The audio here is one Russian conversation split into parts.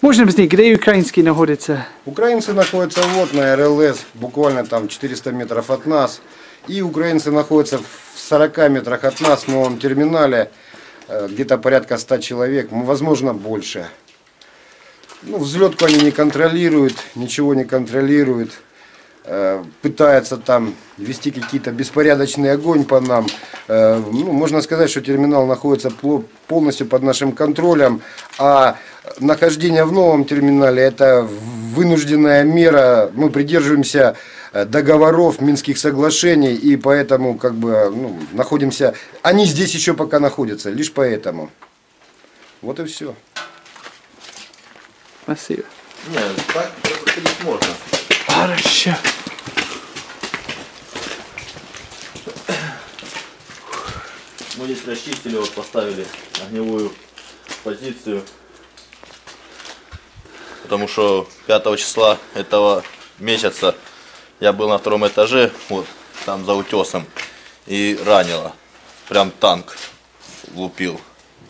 Можна объяснить, где украинский находится? Украинцы находятся вот на РЛС, буквально там 400 метров от нас. И украинцы находятся в 40 метрах от нас в новом терминале, где-то порядка 100 человек, возможно больше. Ну, взлетку они не контролируют, ничего не контролируют. Э, Пытаются там вести какие-то беспорядочный огонь по нам. Э, Ну, можно сказать, что терминал находится полностью под нашим контролем, а нахождение в новом терминале это вынужденная мера. Мы придерживаемся э, договоров, Минских соглашений, и поэтому как бы ну, находимся. Они здесь еще пока находятся, лишь поэтому. Вот и все. Спасибо. Не, так ходить можно. Хорошо. Мы здесь расчистили, вот поставили огневую позицию. Потому что 5 числа этого месяца я был на втором этаже, вот там за утесом, и ранило. Прям танк лупил.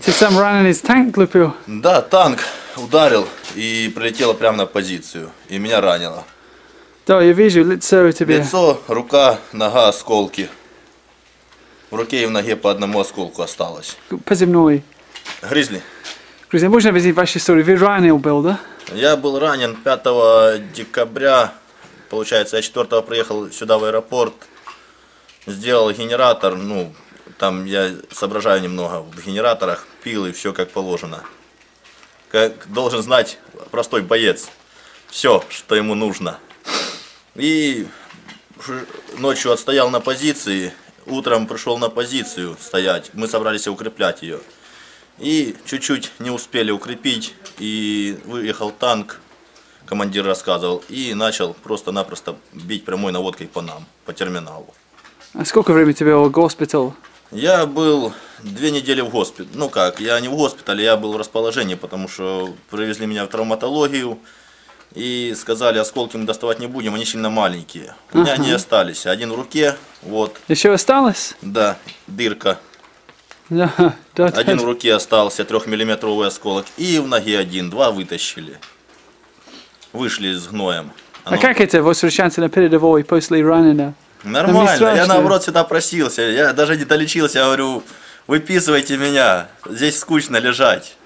Ты сам ранен из танк лупил? Да, танк ударил и прилетело прямо на позицию. И меня ранило. Да, я вижу лицо у тебя. Лицо, рука, нога, осколки. В руке и в ноге по одному осколку осталось. Позывной. Гризли. Друзья, можно объяснить вашу историю? Вы ранил был, да? Я был ранен 5 декабря. Получается, я 4 приехал сюда в аэропорт. Сделал генератор. Ну, там я соображаю немного в генераторах. Пил и все как положено. Как должен знать простой боец. Все, что ему нужно. И ночью отстоял на позиции. Утром пришел на позицию стоять. Мы собрались укреплять ее. И чуть-чуть не успели укрепить, и выехал танк, командир рассказывал, и начал просто-напросто бить прямой наводкой по нам, по терминалу. А сколько времени тебе в госпиталь? Я был две недели в госпитале. Ну как, я не в госпитале, я был в расположении, потому что привезли меня в травматологию и сказали, осколки мы доставать не будем, они сильно маленькие. У меня они остались. Один в руке, вот, Еще осталось? да, дырка. Да, да. Один в руке остался трехмиллиметровый осколок. И в ноге один. Два вытащили. Вышли с гноем. А Оно- как это возвращаться на передовой после ранена? Нормально. Я наоборот сюда просился. Я даже не долечился. Я говорю, выписывайте меня. Здесь скучно лежать.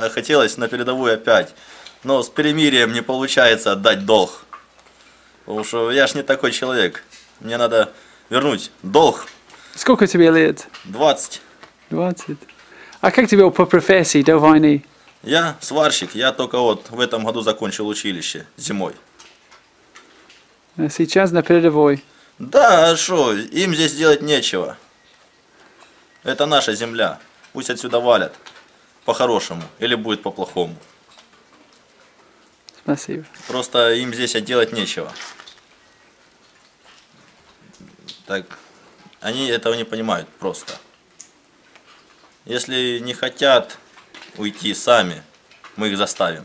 А Хотелось на передовую опять. Но с перемирием не получается отдать долг. Потому что я ж не такой человек. Мне надо вернуть долг. Сколько тебе лет? 20. 20. А как тебе по профессии до войны? Я сварщик. Я только вот в этом году закончил училище зимой. А сейчас на передовой. Да, а что, им здесь делать нечего. Это наша земля. Пусть отсюда валят. По-хорошему. Или будет по-плохому. Спасибо. Просто им здесь делать нечего. Так, они этого не понимают просто. Если не хотят уйти сами, мы их заставим.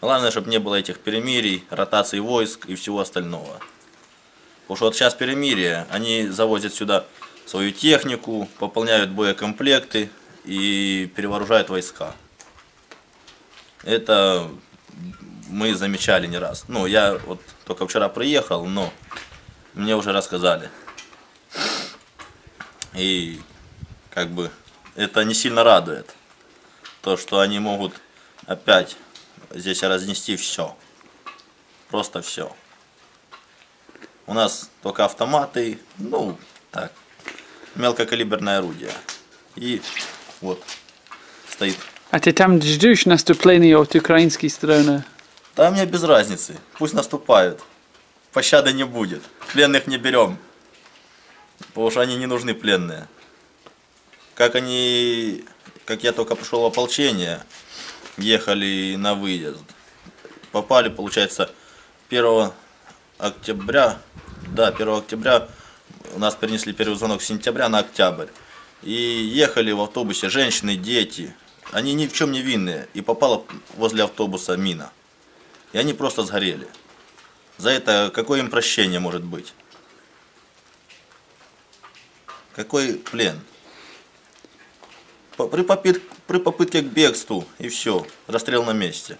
Главное, чтобы не было этих перемирий, ротаций войск и всего остального. Потому что вот сейчас перемирие, они завозят сюда свою технику, пополняют боекомплекты и перевооружают войска. Это мы замечали не раз. Ну, я вот только вчера приехал, но мне уже рассказали. И как бы это не сильно радует. То, что они могут опять здесь разнести все. Просто все. У нас только автоматы, ну, так, мелкокалиберное орудие. И вот стоит А ты там ждешь наступления от украинской стороны? Да мне без разницы. Пусть наступают. Пощады не будет. Пленных не берем. Потому что они не нужны пленные. Как они, как я только пришел в ополчение, ехали на выезд. Попали, получается, 1 октября, да, 1 октября у нас перенесли первый звонок с сентября на октябрь. И ехали в автобусе женщины, дети. Они ни в чем не винные. И попала возле автобуса мина. И они просто сгорели. За это какое им прощение может быть? Какой плен? При, попыт- при попытке к бегству и все, расстрел на месте.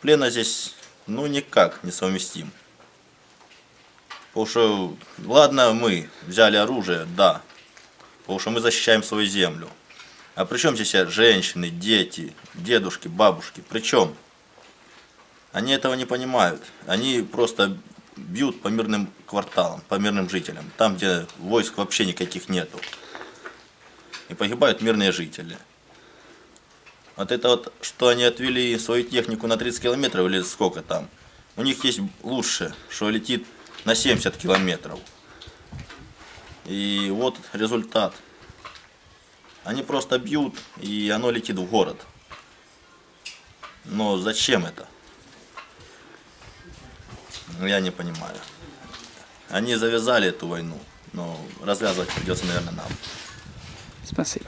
Плена здесь, ну, никак не совместим. Потому что, ладно, мы взяли оружие, да, потому что мы защищаем свою землю. А при чем здесь женщины, дети, дедушки, бабушки? При чем? Они этого не понимают. Они просто бьют по мирным кварталам, по мирным жителям, там, где войск вообще никаких нету. И погибают мирные жители. Вот это вот, что они отвели свою технику на 30 километров или сколько там, у них есть лучше, что летит на 70 километров. И вот результат. Они просто бьют, и оно летит в город. Но зачем это? Ну, Я не понимаю. Они завязали эту войну, но развязывать придется, наверное, нам. Спасибо.